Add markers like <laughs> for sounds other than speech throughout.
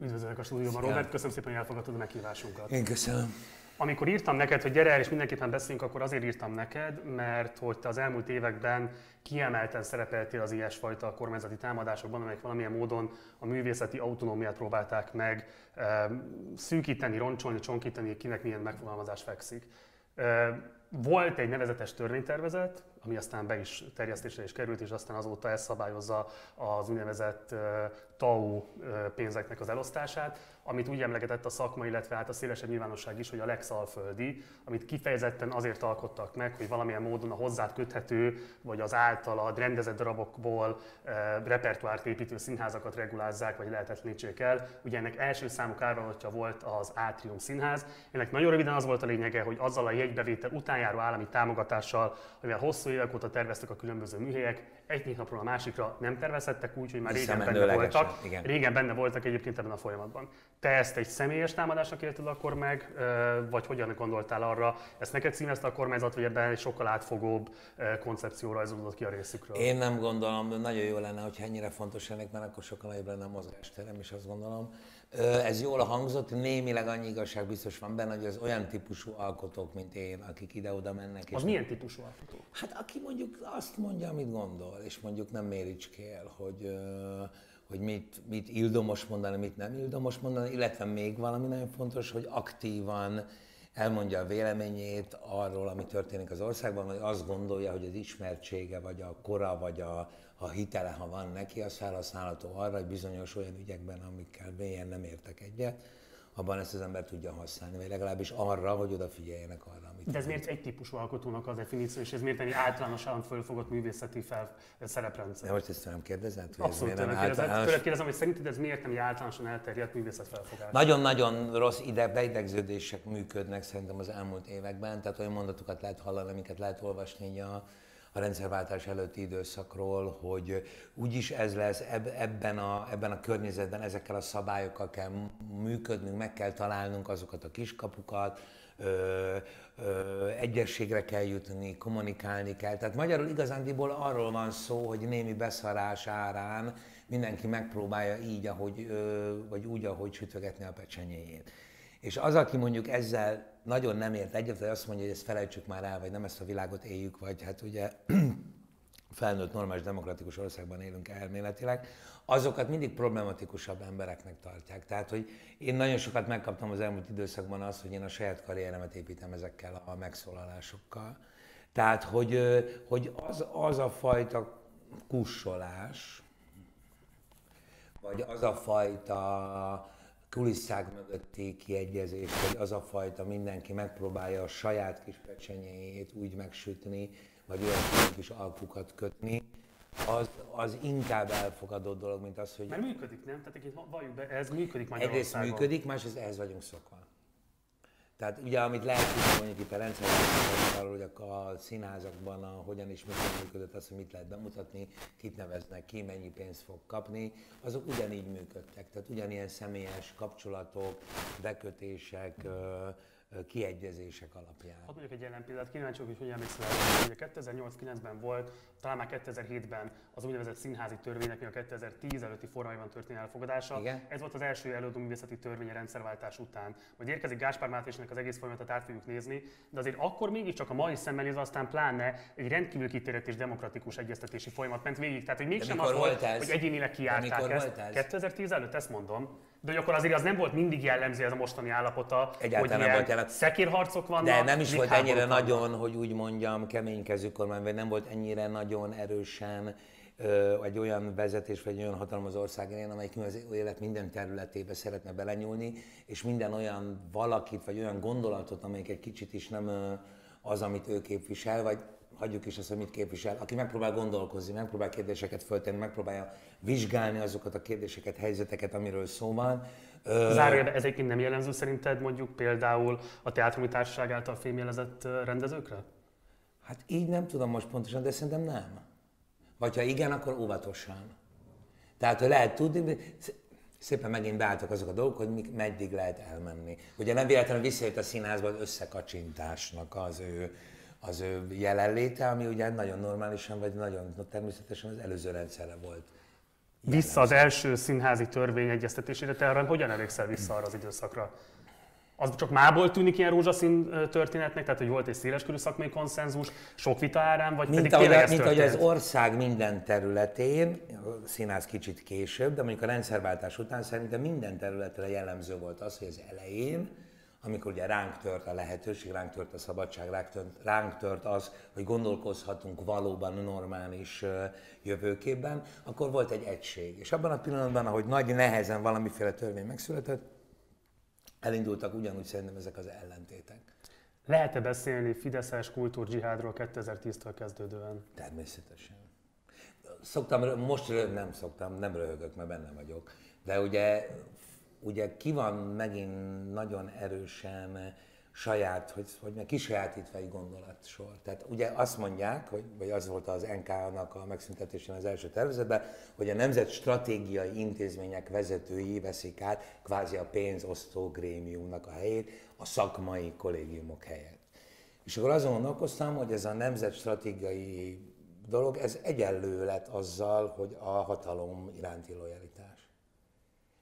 Üdvözlök a stúdióban, Robert, köszönöm szépen, hogy elfogadtad a meghívásunkat. Én köszönöm. Amikor írtam neked, hogy gyere el és mindenképpen beszéljünk, akkor azért írtam neked, mert hogy te az elmúlt években kiemelten szerepeltél az ilyesfajta kormányzati támadásokban, amelyek valamilyen módon a művészeti autonómiát próbálták meg szűkíteni, roncsolni, csonkítani, kinek milyen megfogalmazás fekszik. Volt egy nevezetes törvénytervezet, ami aztán be is terjesztésre is került, és aztán azóta ez szabályozza az úgynevezett TAU pénzeknek az elosztását, amit úgy emlegetett a szakma, illetve hát a szélesebb nyilvánosság is, hogy a Lex Alföldi, amit kifejezetten azért alkottak meg, hogy valamilyen módon a hozzá köthető, vagy az általad rendezett darabokból e, repertoárt építő színházakat regulázzák, vagy lehetetlenítsék el. Ugye ennek első számú kárvalótja volt az Átrium Színház. Ennek nagyon röviden az volt a lényege, hogy azzal a jegybevétel után állami támogatással, amivel hosszú évek óta terveztek a különböző műhelyek, egyik napról a másikra nem tervezhettek úgy, hogy már régen benne voltak. Igen. Régen benne voltak egyébként ebben a folyamatban. Te ezt egy személyes támadásnak élted akkor meg, vagy hogyan gondoltál arra? Ezt neked címezte a kormányzat, vagy ebben egy sokkal átfogóbb koncepció rajzolódott ki a részükről? Én nem gondolom, de nagyon jó lenne, hogy ennyire fontos ennek, mert akkor sokkal nagyobb lenne a mozgásterem is azt gondolom. Ez jól hangzott, némileg annyi igazság biztos van benne, hogy az olyan típusú alkotók, mint én, akik ide-oda mennek. Az milyen típusú alkotó? Hát aki mondjuk azt mondja, amit gondol, és mondjuk nem méricskél, hogy hogy mit, mit ildomos mondani, mit nem ildomos mondani, illetve még valami nagyon fontos, hogy aktívan elmondja a véleményét arról, ami történik az országban, vagy azt gondolja, hogy az ismertsége, vagy a kora, vagy a, a hitele, ha van neki, az felhasználható arra, hogy bizonyos olyan ügyekben, amikkel mélyen nem értek egyet, abban ezt az ember tudja használni, vagy legalábbis arra, hogy odafigyeljenek arra, amit. De ez miért egy típusú alkotónak a definíció, és ez miért egy általánosan fölfogott művészeti fel, szereprendszer? De most ezt nem kérdezed? Abszolút tőlem általános... Tőle kérdezem, hogy szerinted ez miért nem egy általánosan elterjedt művészet felfogás? Nagyon-nagyon rossz ide beidegződések működnek szerintem az elmúlt években, tehát olyan mondatokat lehet hallani, amiket lehet olvasni a a rendszerváltás előtti időszakról, hogy úgyis ez lesz, ebben a, ebben a környezetben ezekkel a szabályokkal kell működnünk, meg kell találnunk azokat a kiskapukat, ö, ö, egyességre kell jutni, kommunikálni kell. Tehát magyarul igazándiból arról van szó, hogy némi beszarás árán mindenki megpróbálja így, ahogy, ö, vagy úgy, ahogy sütögetni a pecsenyéjét. És az, aki mondjuk ezzel nagyon nem ért egyet, vagy azt mondja, hogy ezt felejtsük már el, vagy nem ezt a világot éljük, vagy hát ugye <clears throat> felnőtt normális demokratikus országban élünk elméletileg, azokat mindig problematikusabb embereknek tartják. Tehát, hogy én nagyon sokat megkaptam az elmúlt időszakban azt, hogy én a saját karrieremet építem ezekkel a megszólalásokkal. Tehát, hogy, hogy az, az a fajta kussolás, vagy az a fajta kulisszák mögötti kiegyezés, hogy az a fajta mindenki megpróbálja a saját kis pecsenyéjét úgy megsütni, vagy olyan kis alkukat kötni, az, az inkább elfogadott dolog, mint az, hogy... Mert működik, nem? Tehát itt valljuk be, ez működik Magyarországon. Egyrészt működik, másrészt ehhez vagyunk szokva. Tehát ugye, amit lehet tudni mondjuk itt a rendszerben arról, hogy a színházakban a, hogyan is működött az, hogy mit lehet bemutatni, kit neveznek ki, mennyi pénzt fog kapni, azok ugyanígy működtek. Tehát ugyanilyen személyes kapcsolatok, bekötések, kiegyezések alapján. Hadd mondjuk egy jelen példát, kíváncsi vagyok, hogy emlékszel hogy 2008-9-ben volt, talán már 2007-ben az úgynevezett színházi törvénynek, a 2010 előtti formájában történő elfogadása. Igen? Ez volt az első előadó művészeti törvény a rendszerváltás után. Hogy érkezik Gáspár Mátésinek az egész folyamatot át fogjuk nézni, de azért akkor mégiscsak a mai szemmel nézve aztán pláne egy rendkívül kitérett és demokratikus egyeztetési folyamat ment végig. Tehát, hogy mégsem az volt, ez? hogy egyénileg kiárták ezt. 2010 előtt ezt mondom. De hogy akkor azért az nem volt mindig jellemző ez a mostani állapota, Egyáltalán hogy nem volt jellemző. szekérharcok vannak. De nem is volt ennyire vannak. nagyon, hogy úgy mondjam, keménykező kormány, vagy nem volt ennyire nagyon erősen ö, egy olyan vezetés, vagy egy olyan hatalmas ország élén, amelyik az élet minden területébe szeretne belenyúlni, és minden olyan valakit, vagy olyan gondolatot, amelyik egy kicsit is nem az, amit ő képvisel, vagy hagyjuk is azt, hogy mit képvisel, aki megpróbál gondolkozni, megpróbál kérdéseket föltenni, megpróbálja vizsgálni azokat a kérdéseket, helyzeteket, amiről szó van. Zárójelben ez egyébként nem jellemző szerinted mondjuk például a teátrumi társaság által fémjelezett rendezőkre? Hát így nem tudom most pontosan, de szerintem nem. Vagy ha igen, akkor óvatosan. Tehát, hogy lehet tudni, szépen megint beálltak azok a dolgok, hogy meddig lehet elmenni. Ugye nem véletlenül visszajött a színházba az összekacsintásnak az ő az ő jelenléte, ami ugye nagyon normálisan, vagy nagyon természetesen az előző rendszerre volt vissza az első színházi törvény egyeztetésére, te arra hogyan emlékszel vissza arra az időszakra? Az csak mából tűnik ilyen rózsaszín történetnek, tehát hogy volt egy széleskörű szakmai konszenzus, sok vita árán, vagy mint pedig ahogy, Mint ahogy az ország minden területén, színház kicsit később, de mondjuk a rendszerváltás után szerintem minden területre jellemző volt az, hogy az elején, amikor ugye ránk tört a lehetőség, ránk tört a szabadság, ránk tört, ránk tört az, hogy gondolkozhatunk valóban normális jövőképben, akkor volt egy egység. És abban a pillanatban, ahogy nagy nehezen valamiféle törvény megszületett, elindultak ugyanúgy szerintem ezek az ellentétek. Lehet-e beszélni fideszes kultúrdzsihádról 2010-től kezdődően? Természetesen. Szoktam, most nem szoktam, nem röhögök, mert benne vagyok, de ugye, ugye ki van megint nagyon erősen saját, hogy, hogy meg kisajátítva egy gondolatsor. Tehát ugye azt mondják, hogy, vagy az volt az NK-nak a megszüntetésén az első tervezetben, hogy a nemzet stratégiai intézmények vezetői veszik át kvázi a pénzosztó grémiumnak a helyét, a szakmai kollégiumok helyett. És akkor azon gondolkoztam, hogy ez a nemzet stratégiai dolog, ez egyenlő lett azzal, hogy a hatalom iránti lojalitás.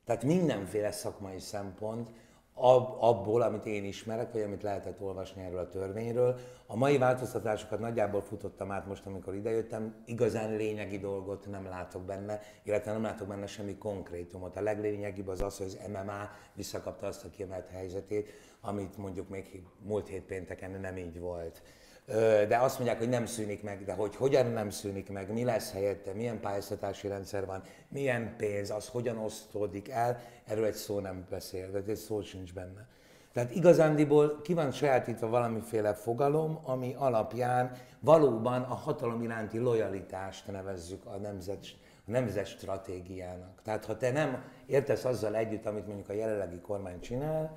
Tehát mindenféle szakmai szempont, ab, abból, amit én ismerek, vagy amit lehetett olvasni erről a törvényről. A mai változtatásokat nagyjából futottam át most, amikor idejöttem, igazán lényegi dolgot nem látok benne, illetve nem látok benne semmi konkrétumot. A leglényegibb az az, hogy az MMA visszakapta azt a kiemelt helyzetét, amit mondjuk még múlt hét pénteken nem így volt. De azt mondják, hogy nem szűnik meg, de hogy hogyan nem szűnik meg, mi lesz helyette, milyen pályáztatási rendszer van, milyen pénz, az hogyan osztódik el, erről egy szó nem beszél, de egy szó sincs benne. Tehát igazándiból ki van sajátítva valamiféle fogalom, ami alapján valóban a hatalom iránti lojalitást nevezzük a nemzet, a nemzet stratégiának. Tehát ha te nem értesz azzal együtt, amit mondjuk a jelenlegi kormány csinál,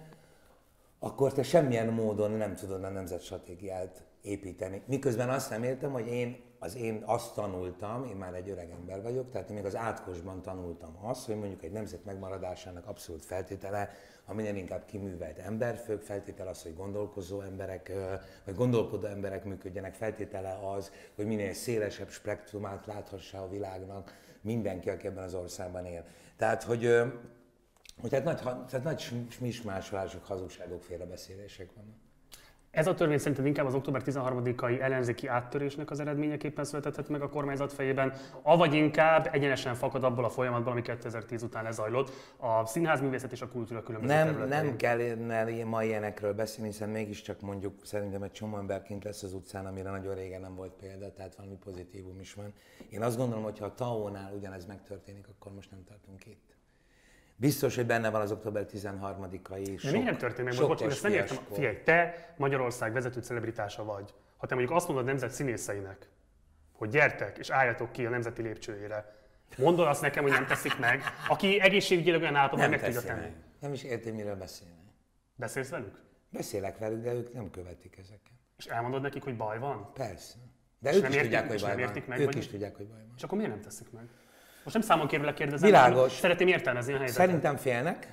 akkor te semmilyen módon nem tudod a nemzetstratégiát építeni. Miközben azt nem értem, hogy én, az én azt tanultam, én már egy öreg ember vagyok, tehát én még az átkosban tanultam azt, hogy mondjuk egy nemzet megmaradásának abszolút feltétele, a minél inkább kiművelt emberfők, feltétele az, hogy gondolkozó emberek, vagy gondolkodó emberek működjenek, feltétele az, hogy minél szélesebb spektrumát láthassa a világnak mindenki, aki ebben az országban él. Tehát, hogy hogy tehát nagy, tehát nagy smismásolások, hazugságok, félrebeszélések vannak. Ez a törvény szerinted inkább az október 13-ai ellenzéki áttörésnek az eredményeképpen született meg a kormányzat fejében, avagy inkább egyenesen fakad abból a folyamatból, ami 2010 után lezajlott, a színházművészet és a kultúra különböző Nem, területein. nem kellene ma ilyenekről beszélni, hiszen mégiscsak mondjuk szerintem egy csomó ember kint lesz az utcán, amire nagyon régen nem volt példa, tehát valami pozitívum is van. Én azt gondolom, hogy ha a TAO-nál ugyanez megtörténik, akkor most nem tartunk itt. Biztos, hogy benne van az október 13-ai De sok, miért nem történik meg? Bocs, én ezt nem értem. Figyelj, te Magyarország vezető celebritása vagy. Ha te mondjuk azt mondod nemzet színészeinek, hogy gyertek és álljatok ki a nemzeti lépcsőjére, mondod azt nekem, hogy nem teszik meg, aki egészségügyileg olyan állapotban, Nem hogy meg tudja tenni. meg. Nem is érti, miről beszélnek. Beszélsz velük? Beszélek velük, de ők nem követik ezeket. És elmondod nekik, hogy baj van? Persze. De ők is értik- tudják, hogy baj van. meg, ők is tudják, hogy baj van. És akkor miért nem teszik meg? Most nem számon kérőleg kérdezem, Világos. szeretném értelmezni a helyzetet. Szerintem félnek.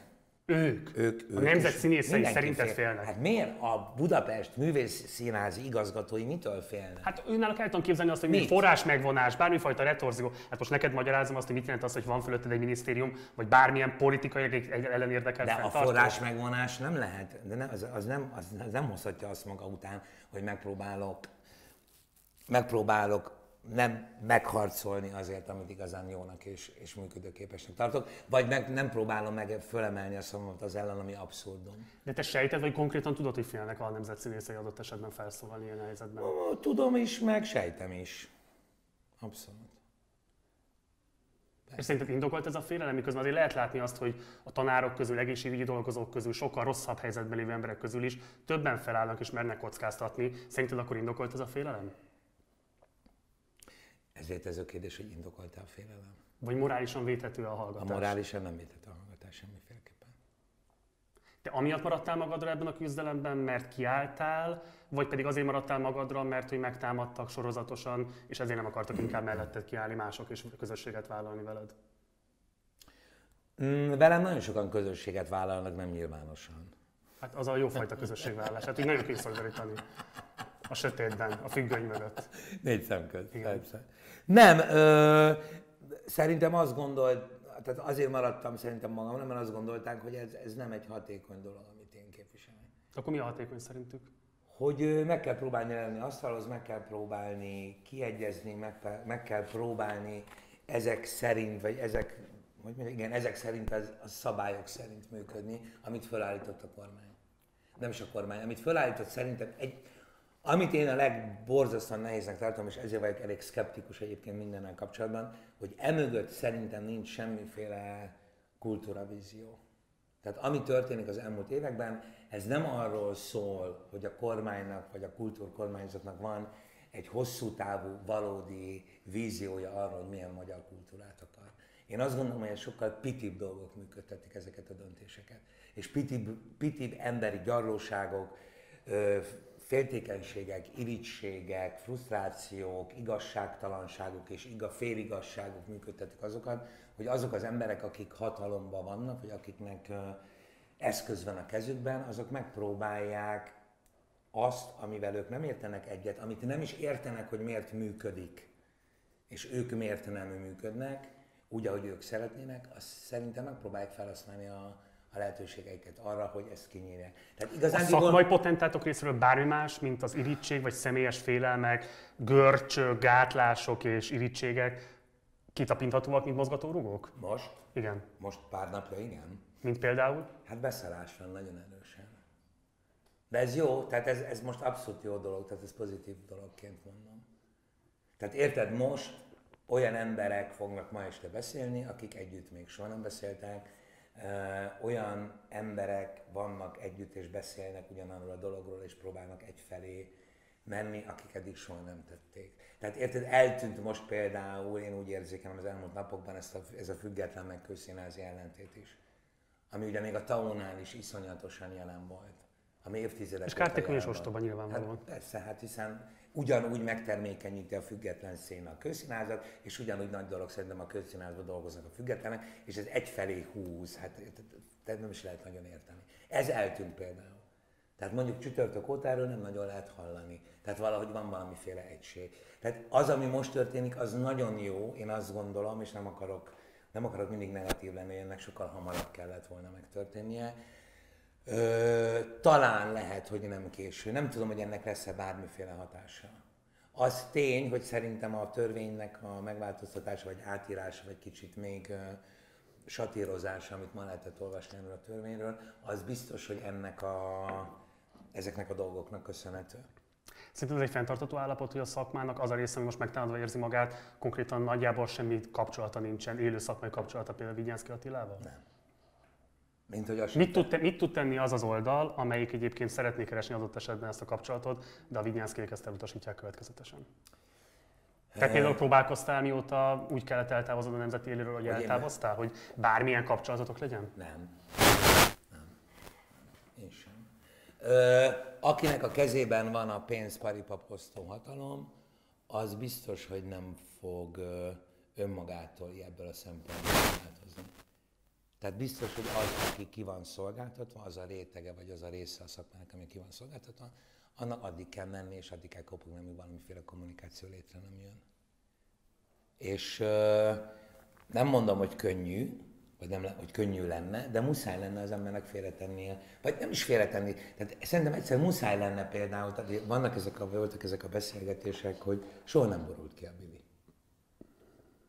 Ők. Ők, A ők nemzet is. színészei szerinted fél. félnek. Hát miért a Budapest művész színházi igazgatói mitől félnek? Hát őnáluk el tudom képzelni azt, hogy mi forrás megvonás, bármifajta retorzió. Hát most neked magyarázom azt, hogy mit jelent az, hogy van fölötted egy minisztérium, vagy bármilyen politikai egy ellenérdekelt De a forrás megvonás nem lehet, de nem, az, az, nem, az, az nem hozhatja azt maga után, hogy megpróbálok, megpróbálok nem megharcolni azért, amit igazán jónak és, és működőképesnek tartok, vagy meg nem próbálom meg fölemelni a szavamat az ellen, ami abszurdum. De te sejted, vagy konkrétan tudod, hogy félnek a nemzet színészei adott esetben felszólalni ilyen helyzetben? Tudom is, meg sejtem is. Abszolút. És szerinted indokolt ez a félelem, miközben azért lehet látni azt, hogy a tanárok közül, egészségügyi dolgozók közül, sokkal rosszabb helyzetben lévő emberek közül is többen felállnak és mernek kockáztatni. Szerinted akkor indokolt ez a félelem? Ezért ez a kérdés, hogy indokolta a félelem. Vagy morálisan védhető a A hallgatás? morálisan nem védett a hallgatás semmiféleképpen. Te amiatt maradtál magadra ebben a küzdelemben, mert kiálltál, vagy pedig azért maradtál magadra, mert hogy megtámadtak sorozatosan, és ezért nem akartak inkább melletted kiállni mások és közösséget vállalni veled? Mm, velem nagyon sokan közösséget vállalnak, nem nyilvánosan. Hát az a jófajta közösségvállalás. Hát úgy nagyon kiszolgálítani. A sötétben, a függöny mögött. Négy szem közt, Igen. persze. Nem, ö, Szerintem azt gondolt, tehát azért maradtam szerintem magam, mert azt gondolták, hogy ez, ez nem egy hatékony dolog, amit én képviselek. Akkor mi a hatékony szerintük? Hogy meg kell próbálni lenni asztalhoz, meg kell próbálni kiegyezni, meg, meg kell próbálni ezek szerint, vagy ezek, hogy mondjam, igen, ezek szerint az, az szabályok szerint működni, amit felállított a kormány. Nem is a kormány, amit felállított szerintem egy, amit én a legborzasztóan nehéznek tartom, és ezért vagyok elég szkeptikus egyébként mindennel kapcsolatban, hogy emögött szerintem nincs semmiféle kultúravízió. Tehát ami történik az elmúlt években, ez nem arról szól, hogy a kormánynak vagy a kultúrkormányzatnak van egy hosszú távú, valódi víziója arról, hogy milyen magyar kultúrát akar. Én azt gondolom, hogy sokkal pitibb dolgok működtetik ezeket a döntéseket. És pitibb, pitibb emberi gyarlóságok, féltékenységek, irítségek, frusztrációk, igazságtalanságok és iga, féligasságok működtetik azokat, hogy azok az emberek, akik hatalomban vannak, vagy akiknek eszköz van a kezükben, azok megpróbálják azt, amivel ők nem értenek egyet, amit nem is értenek, hogy miért működik, és ők miért nem működnek, úgy, ahogy ők szeretnének, azt szerintem megpróbálják felhasználni a, a lehetőségeiket arra, hogy ezt kinyírják. Tehát igazán a szakmai gond... potentátok részéről bármi más, mint az irítség vagy személyes félelmek, görcsök, gátlások és irítségek kitapinthatóak, mint mozgatórugók? Most? Igen. Most pár napja igen. Mint például? Hát beszalás van nagyon erősen. De ez jó, tehát ez, ez most abszolút jó dolog, tehát ez pozitív dologként mondom. Tehát érted, most olyan emberek fognak ma este beszélni, akik együtt még soha nem beszéltek, olyan emberek vannak együtt és beszélnek ugyanarról a dologról, és próbálnak egyfelé menni, akik eddig soha nem tették. Tehát érted, eltűnt most például, én úgy érzékelem az elmúlt napokban ezt a, ez a független meg közszínázi ellentét is, ami ugye még a Taunál is iszonyatosan jelen volt. Ami évtizedek És Kártékony is ostoba nyilvánvalóan. Hát persze, hát hiszen ugyanúgy megtermékenyíti a független szén a közszínázat, és ugyanúgy nagy dolog szerintem a közszínázban dolgoznak a függetlenek, és ez egyfelé húz, hát tehát nem is lehet nagyon érteni. Ez eltűnt például. Tehát mondjuk csütörtök óta erről nem nagyon lehet hallani. Tehát valahogy van valamiféle egység. Tehát az, ami most történik, az nagyon jó, én azt gondolom, és nem akarok, nem akarok mindig negatív lenni, ennek sokkal hamarabb kellett volna megtörténnie. Ö, talán lehet, hogy nem késő. Nem tudom, hogy ennek lesz-e bármiféle hatása. Az tény, hogy szerintem a törvénynek a megváltoztatása vagy átírása, vagy kicsit még satírozása, amit ma lehetett olvasni erről a törvényről, az biztos, hogy ennek a, ezeknek a dolgoknak köszönhető. Szerintem ez egy fenntartató állapot, hogy a szakmának az a része, ami most megtámadva érzi magát, konkrétan nagyjából semmi kapcsolata nincsen, élő szakmai kapcsolata például Vigyánszki Attilával? Nem. Mint, hogy mit, tud te, mit tud tenni az az oldal, amelyik egyébként szeretné keresni adott esetben ezt a kapcsolatot, de a Vigyánszkiek ezt elutasítják következetesen? Tehát például próbálkoztál, mióta úgy kellett eltávozod a nemzeti élőről, hogy, hogy eltávoztál, hogy bármilyen kapcsolatotok legyen? Nem. Nem. Én sem. Ö, akinek a kezében van a pénzparipaposztó hatalom, az biztos, hogy nem fog önmagától ebből a szempontból változni. Tehát biztos, hogy az, aki ki van szolgáltatva, az a rétege, vagy az a része a szakmának, ami ki van szolgáltatva, annak addig kell menni, és addig kell kopogni, amíg valamiféle kommunikáció létre nem jön. És nem mondom, hogy könnyű, vagy nem, hogy könnyű lenne, de muszáj lenne az embernek félretennie, vagy nem is félretenni. Tehát szerintem egyszer muszáj lenne például, tehát vannak ezek a, voltak ezek a beszélgetések, hogy soha nem borult ki a Bibi.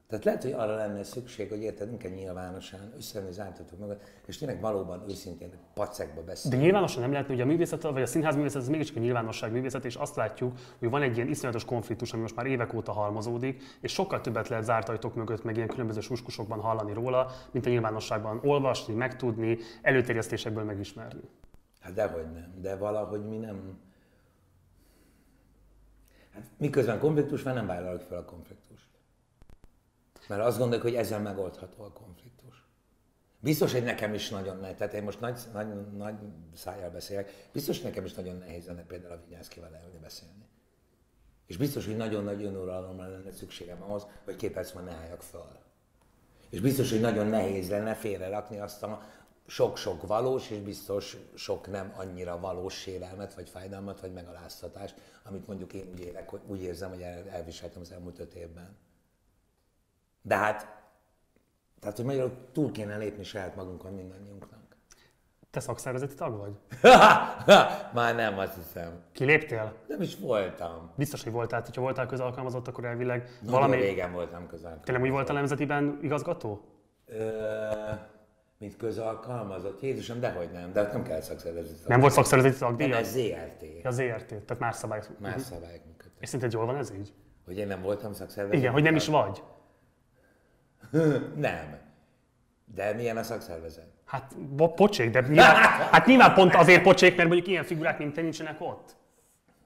Tehát lehet, hogy arra lenne szükség, hogy érted, nem kell nyilvánosan összevenni az ártatok meg, és tényleg valóban őszintén pacekba beszélni. De nyilvánosan nem lehetne, hogy a művészet, vagy a színház művészet, ez mégiscsak a nyilvánosság művészet, és azt látjuk, hogy van egy ilyen iszonyatos konfliktus, ami most már évek óta halmozódik, és sokkal többet lehet zárt ajtók mögött, meg ilyen különböző suskusokban hallani róla, mint a nyilvánosságban olvasni, megtudni, előterjesztésekből megismerni. Hát dehogy nem, de valahogy mi nem. Hát miközben konfliktus van, nem vállalok fel a konfliktust. Mert azt gondoljuk, hogy ezzel megoldható a konfliktus. Biztos, hogy nekem is nagyon nehéz, tehát én most nagy, nagy, nagy szájjal beszélek, biztos, hogy nekem is nagyon nehéz lenne például a Vigyázkival leülni beszélni. És biztos, hogy nagyon nagy önuralomra lenne szükségem ahhoz, hogy két perc ne álljak fel. És biztos, hogy nagyon nehéz lenne félrerakni azt a sok-sok valós, és biztos sok nem annyira valós sérelmet, vagy fájdalmat, vagy megaláztatást, amit mondjuk én úgy, élek, úgy érzem, hogy elviseltem az elmúlt öt évben. De hát, tehát, hogy magyarul túl kéne lépni saját magunkon mindannyiunknak. Te szakszervezeti tag vagy? <laughs> Már nem, azt hiszem. Kiléptél? Nem is voltam. Biztos, hogy voltál. Ha voltál közalkalmazott, akkor elvileg Nagyon valami... régen voltam közel. Tényleg úgy voltál nemzetiben igazgató? Ö, mint közalkalmazott? Jézusom, dehogy nem, de hát nem kell szakszervezeti. Nem volt szakszervezeti Nem, tagdíj? ez ZRT. A ZRT, tehát más szabályok. Más szabályok működtek. És szerinted jól van ez így? Hogy én nem voltam szakszervezeti? Igen, hogy nem is tag? vagy. <laughs> Nem. De milyen a szakszervezet? Hát bo- pocsék, de nyilván, <laughs> hát nyilván pont azért pocsék, mert mondjuk ilyen figurák, mint te nincsenek ott.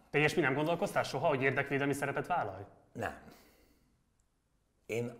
Te ilyesmi nem gondolkoztál soha, hogy érdekvédelmi szerepet vállalj? Nem. Én,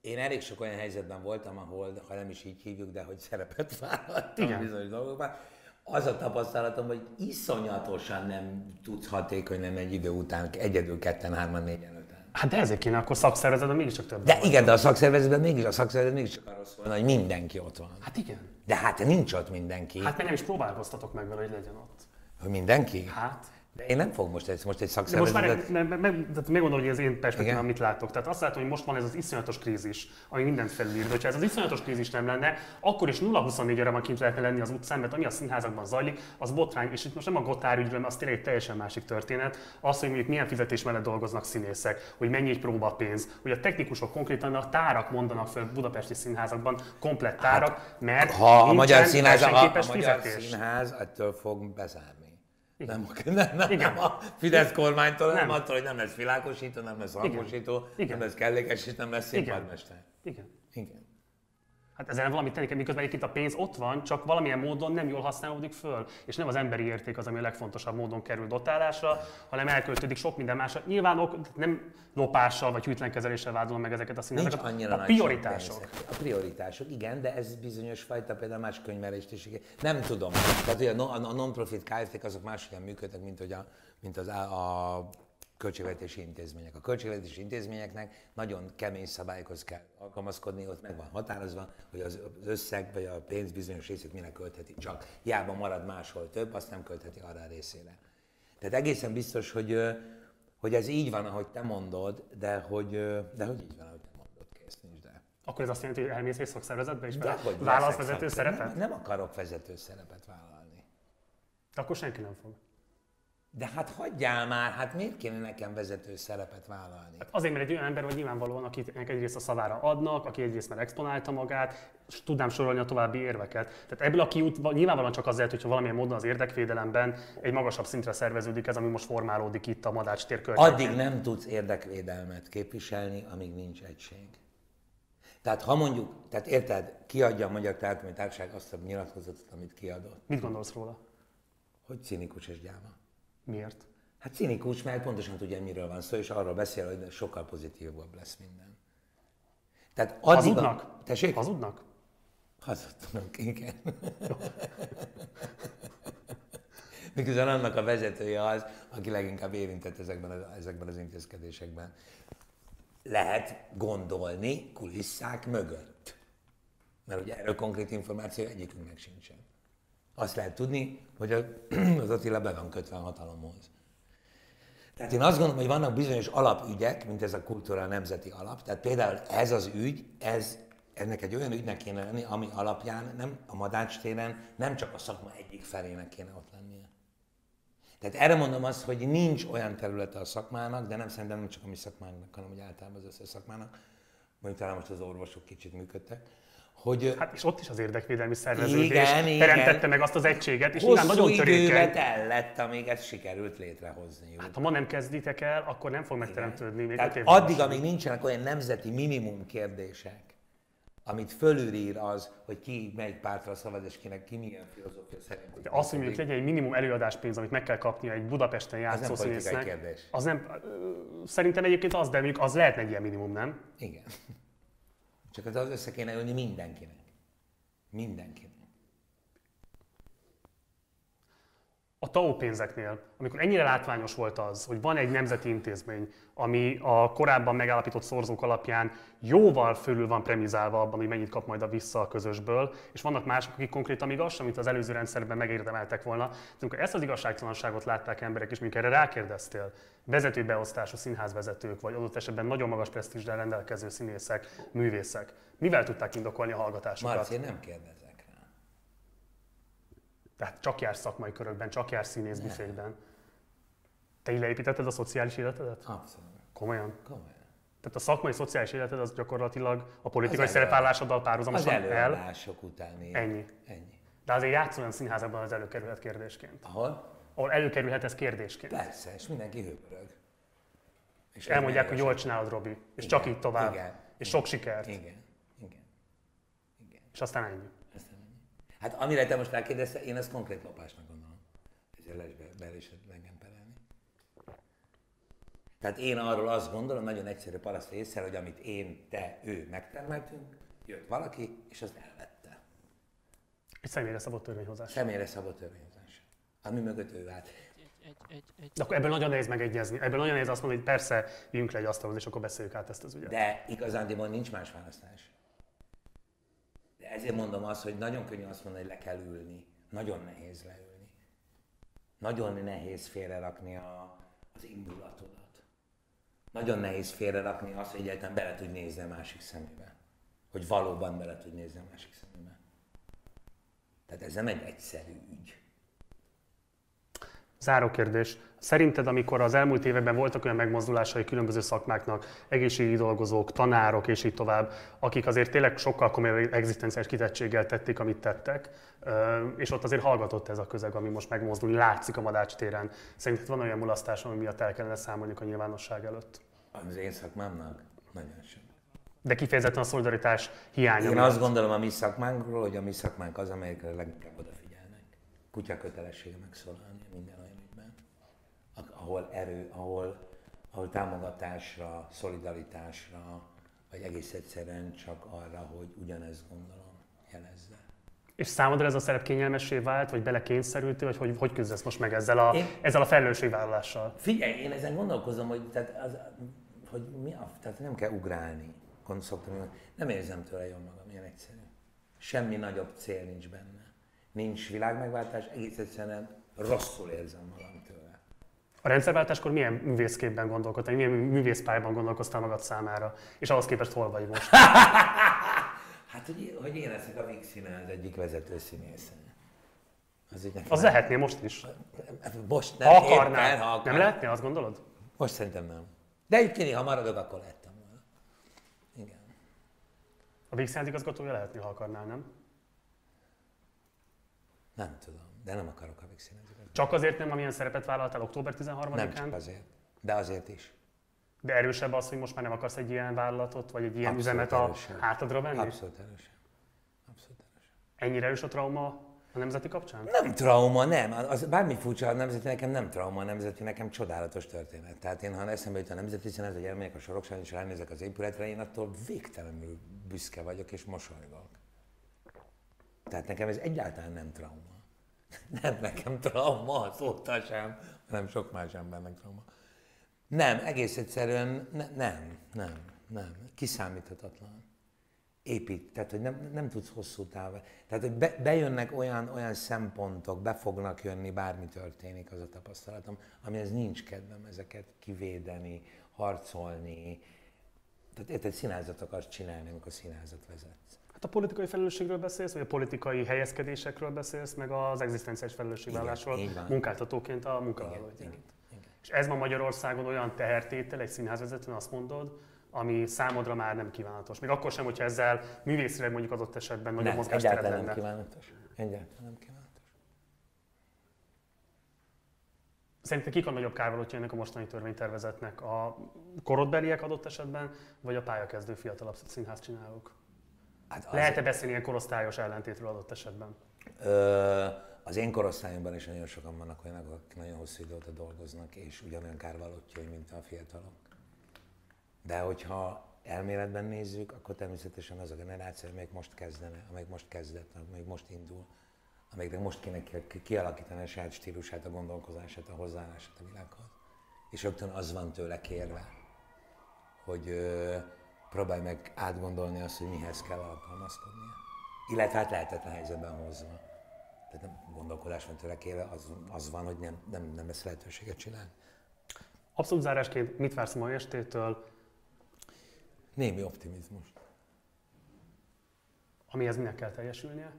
én elég sok olyan helyzetben voltam, ahol, ha nem is így hívjuk, de hogy szerepet <laughs> vállaltam Igen. bizonyos dolgokban. Az a tapasztalatom, hogy iszonyatosan nem tudsz hatékony lenni egy idő után, egyedül ketten, hárman, négyen. Hát de ezért kéne akkor szakszervezetben mégiscsak több. De igen, de a szakszervezetben mégis, a szakszervezet mégiscsak arról szól, hogy mindenki ott van. Hát igen. De hát nincs ott mindenki. Hát mert nem is próbálkoztatok meg vele, hogy legyen ott. Hogy mindenki? Hát. De én nem fogok most egy, most egy De most szakszervezetet... már, meg, meg, tehát megmondom, hogy az én perspektívám mit látok. Tehát azt látom, hogy most van ez az iszonyatos krízis, ami mindent felülír. De ha ez az iszonyatos krízis nem lenne, akkor is 0-24 óra kint lehetne lenni az utcán, mert ami a színházakban zajlik, az botrány. És itt most nem a Gotár ügyről, mert az tényleg egy teljesen másik történet. Az, hogy mondjuk milyen fizetés mellett dolgoznak színészek, hogy mennyi egy próbapénz, hogy a technikusok konkrétan a tárak mondanak fel budapesti színházakban, komplett tárak, mert Ha a magyar színház, a, a magyar színház ettől fog bezárni. Nem, nem, nem, Igen. nem a Fidesz kormánytól, nem. Nem. attól, hogy nem lesz világosító, nem lesz hangosító, Igen. nem lesz kellékesítő, nem lesz Igen. színpadmester. Igen. Igen. Hát ezzel valamit tenni kell, miközben egyébként a pénz ott van, csak valamilyen módon nem jól használódik föl. És nem az emberi érték az, ami a legfontosabb módon kerül dotálásra, hanem elköltődik sok minden másra. Nyilván ok, nem lopással vagy hűtlenkezeléssel vádolom meg ezeket a színházakat. annyira A prioritások. pénz. A prioritások, igen, de ez bizonyos fajta például más könyvelést is. igen. Nem tudom. Tehát hogy a non-profit Kft. azok máshogyan működnek, mint, hogy a, mint az a, a költségvetési intézmények. A költségvetési intézményeknek nagyon kemény szabályokhoz kell alkalmazkodni, ott meg van határozva, hogy az összeg vagy a pénz bizonyos részét mire költheti csak. Hiába marad máshol több, azt nem költheti arra a részére. Tehát egészen biztos, hogy, hogy ez így van, ahogy te mondod, de hogy, de hogy így van, ahogy te mondod, kész, nincs de. Akkor ez azt jelenti, hogy elmész egy szakszervezetbe és De hogy vállalsz vezető szerepet? Nem, nem akarok vezető szerepet vállalni. De akkor senki nem fog. De hát hagyjál már, hát miért kéne nekem vezető szerepet vállalni? Hát azért, mert egy olyan ember vagy nyilvánvalóan, akinek egyrészt a szavára adnak, aki egyrészt már exponálta magát, és tudnám sorolni a további érveket. Tehát ebből a kiút nyilvánvalóan csak az lehet, hogyha valamilyen módon az érdekvédelemben egy magasabb szintre szerveződik ez, ami most formálódik itt a Madács tér környékén. Addig nem tudsz érdekvédelmet képviselni, amíg nincs egység. Tehát ha mondjuk, tehát érted, kiadja a Magyar Telekomi Társaság azt a nyilatkozatot, amit kiadott, Mit gondolsz róla? hogy cinikus és gyáva. Miért? Hát cinikus, mert pontosan tudja, miről van szó, és arról beszél, hogy sokkal pozitívabb lesz minden. Tehát addig Hazudnak? A... Tessék? Hazudnak? Hazudnak, igen. Miközben annak a vezetője az, aki leginkább érintett ezekben az, ezekben az intézkedésekben. Lehet gondolni kulisszák mögött. Mert ugye erről konkrét információ egyikünknek sincsen. Azt lehet tudni, hogy a- <clears throat> az Attila be van kötve a hatalomhoz. Tehát én azt gondolom, hogy vannak bizonyos alapügyek, mint ez a kultúra nemzeti alap. Tehát például ez az ügy, ez, ennek egy olyan ügynek kéne lenni, ami alapján nem a Madács téren nem csak a szakma egyik felének kéne ott lennie. Tehát erre mondom azt, hogy nincs olyan területe a szakmának, de nem szerintem nem csak a mi szakmánknak, hanem hogy általában az összes szakmának, mondjuk talán most az orvosok kicsit működtek, hogy Hát és ott is az érdekvédelmi szerveződés Igen, igen. teremtette meg azt az egységet, és hosszú nagyon törékeny. tellett, amíg ezt sikerült létrehozni. Hát ha ma nem kezditek el, akkor nem fog megteremtődni még öt Tehát addig, amíg nincsenek olyan nemzeti minimum kérdések, amit fölülír az, hogy ki melyik pártra szavaz, és kinek ki milyen filozófia szerint. De azt, hogy mondjuk legyen egy minimum előadáspénz, amit meg kell kapnia egy Budapesten nem játszó politikai színésznek, kérdés. az nem, szerintem egyébként az, de mondjuk az lehetne egy ilyen minimum, nem? Igen. Csak az össze kéne ülni mindenkinek. Mindenkinek. A TAO pénzeknél, amikor ennyire látványos volt az, hogy van egy nemzeti intézmény, ami a korábban megállapított szorzók alapján jóval fölül van premizálva abban, hogy mennyit kap majd a vissza a közösből, és vannak mások, akik konkrétan még azt mint az előző rendszerben megérdemeltek volna. Amikor ezt az igazságtalanságot látták emberek, és mikor erre rákérdeztél, vezetőbeosztású színházvezetők, vagy adott esetben nagyon magas presztízsel rendelkező színészek, művészek, mivel tudták indokolni a hallgatásokat? Marci, én nem kérdezek rá. Tehát csak jársz szakmai körökben, csak jársz színészbüfékben. Te így leépítetted a szociális életedet? Abszolút. Komolyan? Komolyan. Tehát a szakmai szociális életed az gyakorlatilag a politikai Az szerepvállásoddal Az párhuzamosan el. előadások utáni. Ennyi. Ennyi. De azért játszol olyan színházakban, az előkerülhet kérdésként. Ahol? Ahol előkerülhet ez kérdésként. Persze, és mindenki hőpörög. És Elmondják, hogy jól csinálod, Robi. És Igen. csak így tovább. Igen. És sok sikert. Igen. Igen. Igen. És aztán ennyi. Hát amire te most rákérdezte, én ezt konkrét lopásnak gondolom. Ezért lesz be, be is engem perelni. Tehát én arról azt gondolom, nagyon egyszerű paraszt észre, hogy amit én, te, ő megtermeltünk, jött valaki, és azt elvette. Egy személyre szabott törvényhozás. Személyre szabott törvényhozás. Ami mögött ő állt. egy, egy, egy, De akkor ebből nagyon nehéz megegyezni. Ebből nagyon nehéz azt mondani, hogy persze, üljünk le egy asztalhoz, és akkor beszéljük át ezt az ügyet. De igazándiból nincs más választás. Ezért mondom azt, hogy nagyon könnyű azt mondani, hogy le kell ülni. Nagyon nehéz leülni. Nagyon nehéz félrerakni a, az indulatodat. Nagyon nehéz félrerakni azt, hogy egyáltalán bele tudj nézni a másik szemébe. Hogy valóban bele tudj nézni a másik szemébe. Tehát ez nem egy egyszerű ügy. Záró kérdés. Szerinted, amikor az elmúlt években voltak olyan megmozdulásai különböző szakmáknak, egészségügyi dolgozók, tanárok és így tovább, akik azért tényleg sokkal komolyabb egzisztenciális kitettséggel tették, amit tettek, és ott azért hallgatott ez a közeg, ami most megmozdul, látszik a Madács téren. Szerinted van olyan mulasztás, ami miatt el kellene számolni a nyilvánosság előtt? Az én szakmámnak nagyon sok. De kifejezetten a szolidaritás hiánya Én miatt. azt gondolom a mi szakmánkról, hogy a mi szakmánk az, amelyikre leginkább odafigyelnek. Kutya kötelessége megszólalni minden ahol erő, ahol, ahol támogatásra, szolidaritásra, vagy egész egyszerűen csak arra, hogy ugyanezt gondolom, jelezze. És számodra ez a szerep kényelmessé vált, vagy belekényszerültél, vagy hogy, hogy küzdesz most meg ezzel a, Én- ezzel a felelősségvállalással? Figyelj, én ezen gondolkozom, hogy, tehát az, hogy mi a, tehát nem kell ugrálni. Szoktam, nem érzem tőle jól magam, ilyen egyszerű. Semmi nagyobb cél nincs benne. Nincs világmegváltás, egész egyszerűen rosszul érzem magam. A rendszerváltáskor milyen művészképben gondolkodtál, milyen művészpályában gondolkoztál magad számára, és ahhoz képest hol vagy most? <laughs> Hát, hogy, hogy én leszek a Vix Színház egyik vezető színésze. Az így Az lehetnél most is. Most Ha nem, akarnál. éppen, ha Nem akarnál. lehetnél, azt gondolod? Most szerintem nem. De egyébként, ha maradok, akkor lettem volna. Igen. A Vígszínház igazgatója lehetnél, ha akarnál, nem? Nem tudom, de nem akarok a Vix Színház igazgató. Csak azért nem, amilyen szerepet vállaltál október Nem csak 13-án, azért, de azért is. de erősebb az, hogy most már nem akarsz egy ilyen vállalatot, vagy egy ilyen Abszolút üzemet a erősebb. hátadra venni? Abszolút erősen. Abszolút erősen. Ennyire erős a trauma a nemzeti kapcsán? Nem trauma, nem. Az, bármi furcsa a nemzeti, nekem nem trauma a nemzeti, nekem csodálatos történet. Tehát én, ha eszembe jut a nemzeti színház, hogy elmegyek a Sorokságon, és ránézek az épületre, én attól végtelenül büszke vagyok és mosolygok. Tehát nekem ez egyáltalán nem trauma. <laughs> Nem nekem trauma, azóta sem, hanem sok más embernek trauma. Nem, egész egyszerűen ne, nem, nem, nem. Kiszámíthatatlan. Épít, tehát hogy nem, nem tudsz hosszú távon. Tehát, hogy be, bejönnek olyan, olyan szempontok, be fognak jönni, bármi történik, az a tapasztalatom, amihez nincs kedvem ezeket kivédeni, harcolni. Tehát érted, színházat akarsz csinálni, amikor színházat vezetsz. Hát a politikai felelősségről beszélsz, vagy a politikai helyezkedésekről beszélsz, meg az egzisztenciális felelősségvállásról munkáltatóként a igen. És ez ma Magyarországon olyan tehertétel egy színházvezetőn, azt mondod, ami számodra már nem kívánatos. Még akkor sem, hogyha ezzel művészileg mondjuk adott esetben nagyobb mozgásteret egyáltalán nem lenne. kívánatos. Egyáltalán nem kívánatos. Szerinted kik a nagyobb kárvalótja ennek a mostani törvénytervezetnek? A korodbeliek adott esetben, vagy a pályakezdő fiatalabb színházcsinálók? Hát az- Lehet-e beszélni ilyen korosztályos ellentétről adott esetben? Ö, az én korosztályomban is nagyon sokan vannak olyanok, akik nagyon hosszú idő óta dolgoznak, és ugyanolyan kárvalótjai, mint a fiatalok. De hogyha elméletben nézzük, akkor természetesen az a generáció, amelyik most kezdene, amelyik most kezdett, amelyik most indul, amelyeknek most kéne kialakítani a saját stílusát, a gondolkozását, a hozzáállását a világhoz. És rögtön az van tőle kérve, hogy próbálj meg átgondolni azt, hogy mihez kell alkalmazkodnia. Illetve hát lehetetlen helyzetben hozva. Tehát nem gondolkodás van tőle kérve, az, az van, hogy nem, nem, nem lesz lehetőséget csinálni. Abszolút zárásként mit vársz ma estétől? Némi optimizmus. Amihez minek kell teljesülnie?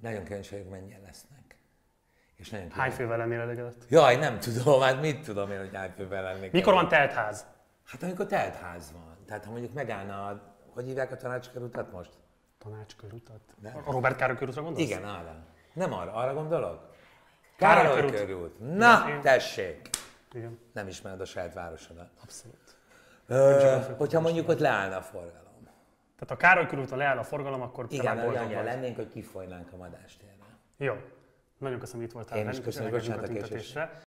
Nagyon kíváncsi vagyok, mennyien lesznek. És nagyon Hány fővel lennél elégedett? Jaj, nem tudom, hát mit tudom én, hogy hány fővel lennék. Mikor van telt ház? Hát amikor telt ház van. Tehát ha mondjuk megállna, a, hogy hívják a tanácskörútat most? Tanácskörútat? Nem. A Robert Károly körútra gondolsz? Igen, arra. Nem arra, arra gondolok? Károly Károly körút. körút. Na, Igen. tessék! Igen, Nem ismered a saját városodat. abszolút. Ö, hogyha mondjuk ott leállna a forgalom. Tehát ha Károly körúton leáll a forgalom, akkor Igen, hogy vagy. lennénk, hogy kifolynánk a madástérre. Jó. Nagyon köszönöm, hogy itt voltál. Én is köszönöm, elengedjük bocsánat a.